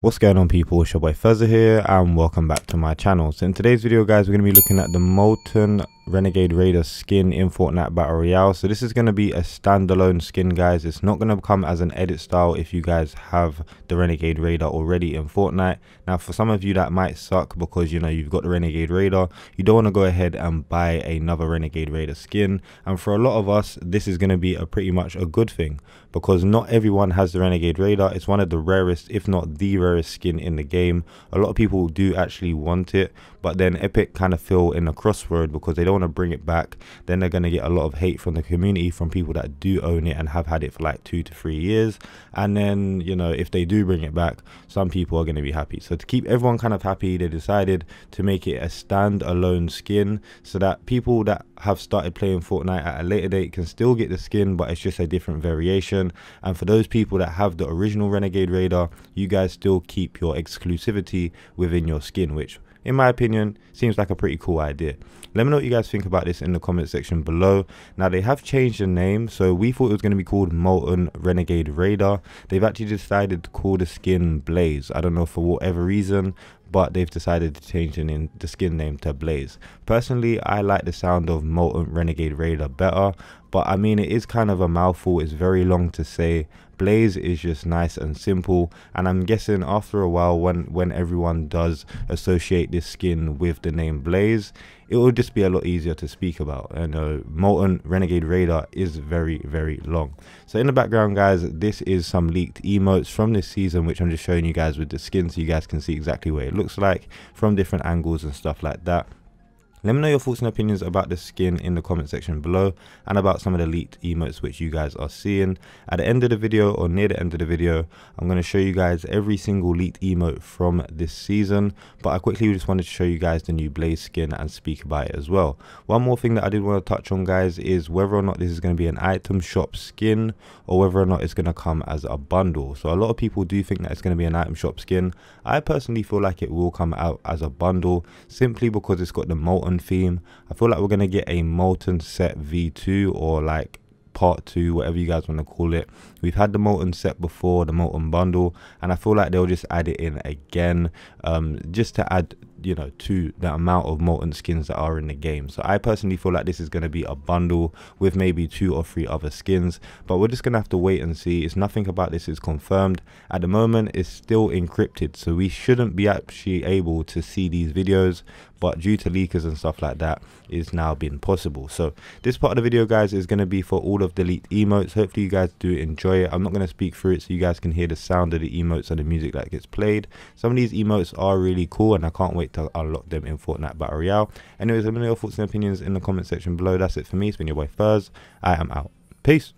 What's going on people, it's your boy Phurzaah here and welcome back to my channel. So in today's video guys, we're going to be looking at the Molten Renegade Raider skin in Fortnite Battle Royale. So this is going to be a standalone skin guys. It's not going to come as an edit style if you guys have the Renegade Raider already in Fortnite. Now for some of you that might suck because you know you've got the Renegade Raider. You don't want to go ahead and buy another Renegade Raider skin. And for a lot of us, this is going to be a pretty much a good thing because not everyone has the Renegade Raider. It's one of the rarest, if not the rarest skin in the game. A lot of people do actually want it, but then Epic kind of feel in a crossroad because they don't want to bring it back. Then they're going to get a lot of hate from the community from people that do own it and have had it for like two to three years. And then, you know, if they do bring it back, some people are going to be happy. So to keep everyone kind of happy, they decided to make it a standalone skin so that people that have started playing Fortnite at a later date can still get the skin, but it's just a different variation. And for those people that have the original Renegade Raider, you guys still keep your exclusivity within your skin, which in my opinion, seems like a pretty cool idea. Let me know what you guys think about this in the comment section below. Now, they have changed the name, so we thought it was going to be called Molten Renegade Raider. They've actually decided to call the skin Blaze. I don't know for whatever reason, but they've decided to change the, the skin name to Blaze. Personally, I like the sound of Molten Renegade Raider better, but I mean, it is kind of a mouthful. It's very long to say. Blaze is just nice and simple, and I'm guessing after a while, when when everyone does associate this skin with the name Blaze, it will just be a lot easier to speak about. And uh, Molten Renegade Raider is very very long. So in the background, guys, this is some leaked emotes from this season, which I'm just showing you guys with the skin, so you guys can see exactly what it looks like from different angles and stuff like that. Let me know your thoughts and opinions about the skin in the comment section below and about some of the leaked emotes which you guys are seeing. At the end of the video or near the end of the video, I'm going to show you guys every single leaked emote from this season. But I quickly just wanted to show you guys the new Blaze skin and speak about it as well. One more thing that I did want to touch on guys is whether or not this is going to be an item shop skin or whether or not it's going to come as a bundle. So a lot of people do think that it's going to be an item shop skin. I personally feel like it will come out as a bundle simply because it's got the molten molten theme. I feel like we're going to get a molten set v2 or like part two, whatever you guys want to call it. We've had the molten set before, the molten bundle, and I feel like they'll just add it in again, um, just to add you know to the amount of molten skins that are in the game. So i personally feel like this is going to be a bundle with maybe two or three other skins but we're just gonna have to wait and see. It's nothing about this is confirmed. At the moment it's still encrypted so we shouldn't be actually able to see these videos but due to leakers and stuff like that is now been possible. So this part of the video guys is going to be for all of the leaked emotes. Hopefully you guys do enjoy it. I'm not going to speak through it so you guys can hear the sound of the emotes and the music that gets played. Some of these emotes are really cool and i can't wait to unlock them in Fortnite Battle Royale. Anyways, let me know your thoughts and opinions in the comment section below. That's it for me. It's been your boy Fuzz. I am out. Peace.